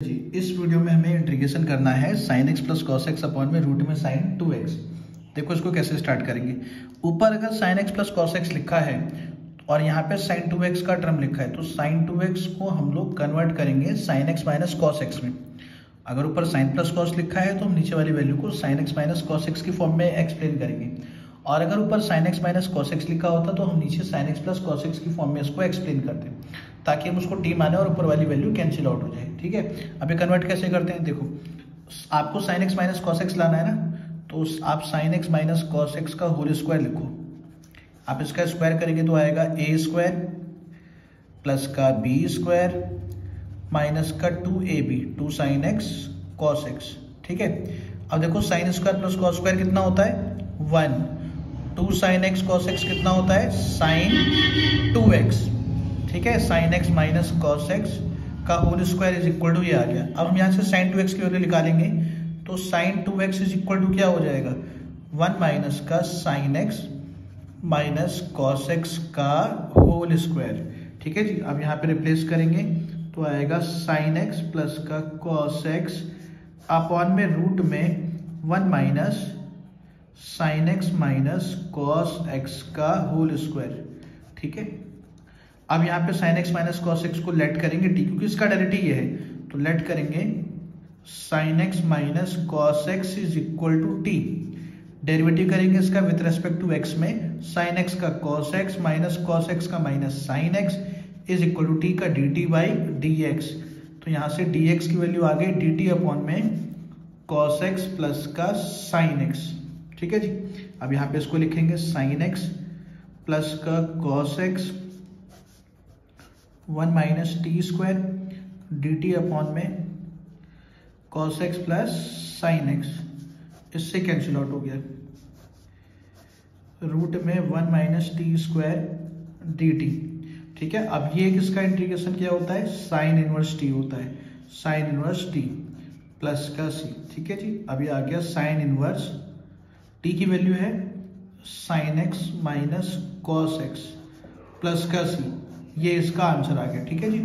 जी, इस वीडियो में हमें इंटीग्रेशन करना है sine x plus cos x upon में रूट में साइन टू एक्स देखो इसको कैसे स्टार्ट करेंगे। ऊपर अगर sine x plus cos x लिखा है और यहाँ पे साइन टू एक्स का टर्म लिखा है तो साइन टू एक्स को हम लोग कन्वर्ट करेंगे sine x minus cos x में। अगर ऊपर साइन प्लस कॉस लिखा है तो हम नीचे वाली वैल्यू को sine x minus cos x की फॉर्म में एक्सप्लेन करेंगे। और अगर ऊपर sine x minus cos x लिखा होता तो हम नीचे sine x plus cos x की फॉर्म में इसको एक्सप्लेन करते, ताकि हम उसको टी माने और ऊपर वाली वैल्यू कैंसिल आउट हो जाए, ठीक है? अभी कन्वर्ट कैसे करते हैं? देखो, आपको sine x minus cos x लाना है ना तो आप sine x minus cos x का होल स्क्वायर लिखो। आप इसका स्क्वायर करेंगे तो आएगा ए स्क्वायर प्लस का बी स्क्वायर माइनस का two A B two sine x cos x ठीक है? अब देखो sine square plus cos square कितना होता है? One two sine x cos x कितना होता है? Sine two x. ठीक है? Sine x minus cos x का whole square is equal to ये आ गया। अब हम यहाँ से साइन टू एक्स की वैल्यू निकालेंगे तो sine two x is equal to क्या हो जाएगा? वन माइनस का sine x minus cos x का होल स्क्वायर। ठीक है जी? अब यहाँ पे रिप्लेस करेंगे तो आएगा साइन एक्स प्लस का कॉस एक्स अपॉन में रूट में one minus sine x minus cos x का होल स्क्वायर ठीक है? अब यहाँ पे sine x minus cos x को लेट करेंगे टी क्योंकि इसका डायरेक्ट ये है तो लेट करेंगे sine x minus cos x is equal to T derivative करेंगे इसका विथ रेस्पेक्ट टू एक्स में साइन एक्स का cos x minus cos x का minus sine x is equal to T का D T by D x तो यहाँ से D x की वैल्यू आ गई डी टी अपॉन में कॉस एक्स प्लस का साइन एक्स ठीक है जी? अब यहाँ पे इसको लिखेंगे साइन एक्स प्लस का cos x one minus T square D T upon में cos x plus sine x इससे कैंसिल आउट हो गया। रूट में one minus T square D T ठीक है? अब ये किसका इंटीग्रेशन क्या होता है? साइन इनवर्स टी होता है। साइन इनवर्स टी प्लस का सी ठीक है जी? अभी आ गया साइन इनवर्स टी की वैल्यू है sine x minus cos x plus का सी ये इसका आंसर आ गया, ठीक है जी?